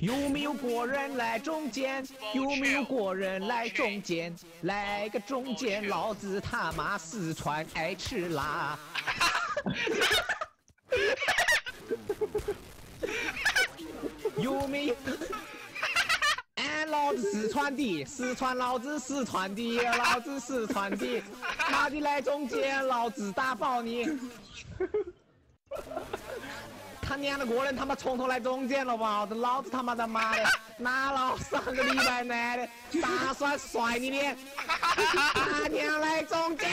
有没有国人来中间？有没有国人来中间？来个中间，老子他妈四川爱吃辣。有没有？俺老子四川的，四川老子四川的，老子四川的，妈的来中间，老子打爆你！他娘的个人他妈从头来中间了吧？这老子他妈的妈的，拿老上个礼拜男的打算甩你脸？他娘来中间！